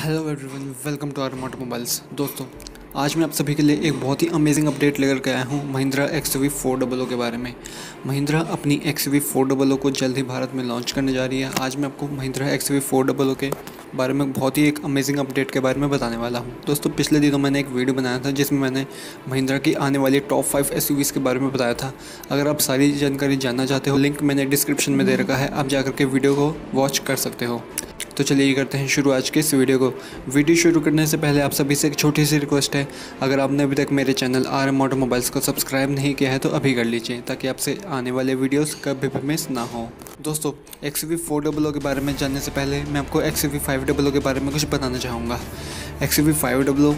Hello everyone welcome to R mobiles दोस्तों, आज मैं आप सभी के लिए एक बहुत ही अमेजिंग अपडेट लेकर के आया हूँ Mahindra X V four double O के बारे में। महिंद्रा अपनी X V four double O को जल्द ही भारत में लॉन्च करने जा रही है। आज मैं आपको Mahindra X V four double O के बारे में बहुत ही एक अमेजिंग अपडेट के बारे में बताने वाला हूँ। दोस्तों, पिछले दिनों मैंने एक वीडियो बनाया था, जिसमें मैंने महिंद्रा की आने वाली टॉप फाइव एस के बारे में बताया था। अगर आप सारी जानकारी जानना चाहते हो लिंक मैंने डिस्क्रिप्शन में दे रखा है। आप जाकर के वीडियो को वॉच कर सकते हो। तो चलिए करते हैं शुरू आज के इस वीडियो को। वीडियो शुरू करने से पहले आप सभी से एक छोटी सी रिक्वेस्ट है, अगर आपने अभी तक मेरे चैनल आर एम मोबाइल्स को सब्सक्राइब नहीं किया है तो अभी कर लीजिए, ताकि आपसे आने वाले वीडियोस कभी भी मिस ना हो। दोस्तों एक्स वी फोर डबल के बारे में जानने से पहले मैं आपको एक्स वी फाइव डबल के बारे में कुछ बताना चाहूँगा। एक्स वी फाइव डबल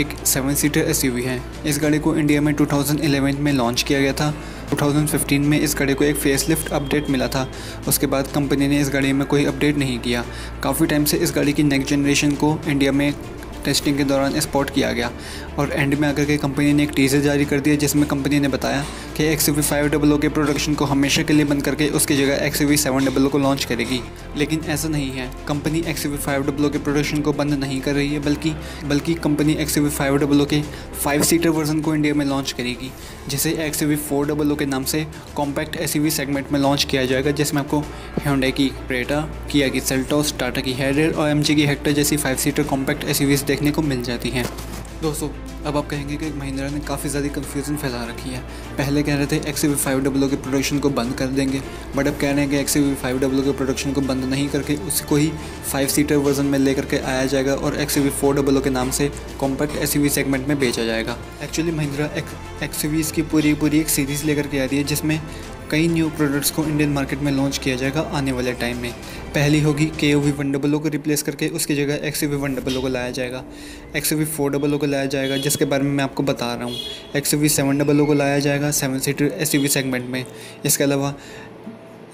एक सेवन सीटर एसयूवी है। इस गाड़ी को इंडिया में 2011 में लॉन्च किया गया था। 2015 में इस गाड़ी को एक फेसलिफ्ट अपडेट मिला था। उसके बाद कंपनी ने इस गाड़ी में कोई अपडेट नहीं किया। काफ़ी टाइम से इस गाड़ी की नेक्स्ट जनरेशन को इंडिया में टेस्टिंग के दौरान स्पॉट किया गया। और एंड में आकर के कंपनी ने एक टीजर जारी कर दिया, जिसमें कंपनी ने बताया कि एक्स वी फाइव डबल के प्रोडक्शन को हमेशा के लिए बंद करके उसकी जगह एक्स वी सेवन डबल को लॉन्च करेगी। लेकिन ऐसा नहीं है। Company X V five double के प्रोडक्शन को बंद नहीं कर रही है, बल्कि बल्कि company X V five double के फाइव सीटर वर्जन को इंडिया में लॉन्च करेगी, जिसे एक्स वी फोर डबल के नाम से कॉम्पैक्ट एस सेगमेंट में लॉन्च किया जाएगा, जिसमें आपको होंडे की क्रेटा किया की सेल्टोस टाटा की हैरियर और एम जी की हेक्टर जैसी फाइव सीटर कॉम्पैक्ट एस देखने को मिल जाती हैं। दोस्तों, अब आप कहेंगे कि महिंद्रा ने काफ़ी ज़्यादा कन्फ्यूज़न फैला रखी है। पहले कह रहे थे एक्स वी फाइव डब्लो के प्रोडक्शन को बंद कर देंगे बट अब कह रहे हैं कि एक्स वी फाइव डब्लो के प्रोडक्शन को बंद नहीं करके उसको ही फाइव सीटर वर्जन में लेकर के आया जाएगा और एक्स वी फोर डब्लो के नाम से कॉम्पैक्ट एस वी सेगमेंट में बेचा जाएगा। एक्चुअली महिंद्रा एक्स वी की पूरी पूरी एक सीरीज़ लेकर के आ रही है, जिसमें कई न्यू प्रोडक्ट्स को इंडियन मार्केट में लॉन्च किया जाएगा आने वाले टाइम में। पहली होगी के O V one double O को रिप्लेस करके उसकी जगह X U V one double O को लाया जाएगा। X V four double O को लाया जाएगा, जिसके बारे में मैं आपको बता रहा हूँ। X V seven double O को लाया जाएगा seven seater S U V segment में। इसके अलावा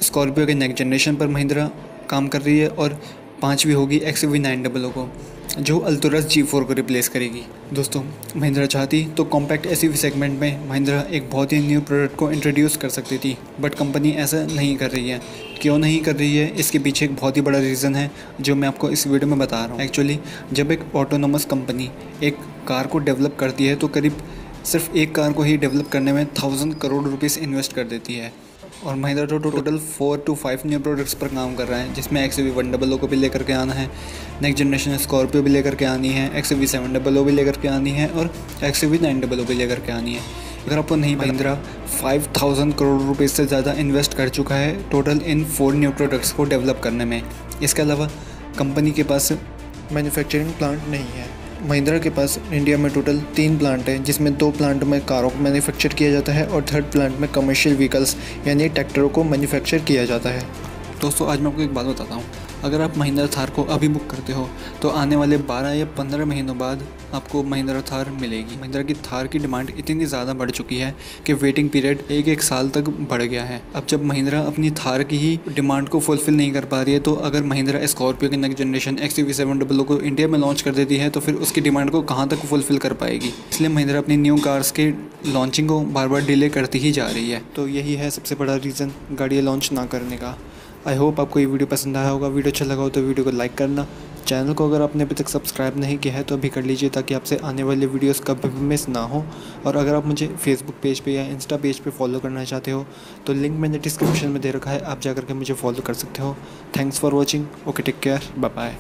स्कॉर्पियो के नेक्स्ट जनरेशन पर महिंद्रा काम कर रही है और पाँचवीं होगी X U V nine double O को। जो अल्तुरस जी फोर को रिप्लेस करेगी। दोस्तों, महिंद्रा चाहती तो कॉम्पैक्ट एसयूवी सेगमेंट में महिंद्रा एक बहुत ही न्यू प्रोडक्ट को इंट्रोड्यूस कर सकती थी बट कंपनी ऐसा नहीं कर रही है। क्यों नहीं कर रही है? इसके पीछे एक बहुत ही बड़ा रीज़न है, जो मैं आपको इस वीडियो में बता रहा हूँ। एक्चुअली जब एक ऑटोनोमस कंपनी एक कार को डेवलप करती है तो करीब सिर्फ़ एक कार को ही डेवलप करने में थाउज़ेंड करोड़ रुपीज़ इन्वेस्ट कर देती है। और महिंद्रा तो total four two five new products पर काम कर रहा है, जिसमें X V one double O को भी लेकर के आना है नेक्स्ट जनरेशन स्कॉर्पियो भी लेकर के आनी है X V seven double O भी लेकर के आनी है और X V nine double O भी लेकर के आनी है। अगर आपको नहीं महिंद्रा फाइव थाउज़ेंड करोड़ रुपये से ज़्यादा इन्वेस्ट कर चुका है टोटल इन फोर न्यू प्रोडक्ट्स को डेवलप करने में। इसके अलावा कंपनी के पास मैन्युफैक्चरिंग प्लांट नहीं है। महिंद्रा के पास इंडिया में टोटल तीन प्लांट हैं, जिसमें दो प्लांट में कारों को मैन्युफैक्चर किया जाता है और थर्ड प्लांट में कमर्शियल व्हीकल्स यानी ट्रैक्टरों को मैन्युफैक्चर किया जाता है। दोस्तों, आज मैं आपको एक बात बताता हूँ। अगर आप महिंद्रा थार को अभी बुक करते हो तो आने वाले 12 या 15 महीनों बाद आपको महिंद्रा थार मिलेगी। महिंद्रा की थार की डिमांड इतनी ज़्यादा बढ़ चुकी है कि वेटिंग पीरियड एक एक साल तक बढ़ गया है। अब जब महिंद्रा अपनी थार की ही डिमांड को फुलफिल नहीं कर पा रही है तो अगर महिंद्रा स्कॉर्पियो की next generation X V seven को इंडिया में लॉन्च कर देती है तो फिर उसकी डिमांड को कहाँ तक फुलफिल कर पाएगी? इसलिए महिंद्रा अपनी न्यू कार्स के लॉन्चिंग को बार बार डिले करती ही जा रही है। तो यही है सबसे बड़ा रीज़न गाड़ियाँ लॉन्च ना करने का। आई होप आपको ये वीडियो पसंद आया होगा। वीडियो अच्छा लगा हो तो वीडियो को लाइक करना। चैनल को अगर आपने अभी तक सब्सक्राइब नहीं किया है तो अभी कर लीजिए ताकि आपसे आने वाले वीडियोस कभी भी मिस ना हो। और अगर आप मुझे फेसबुक पेज पे या इंस्टा पेज पे फॉलो करना चाहते हो तो लिंक मैंने डिस्क्रिप्शन में दे रखा है। आप जा करके मुझे फॉलो कर सकते हो। Thanks for watching okay take care bye bye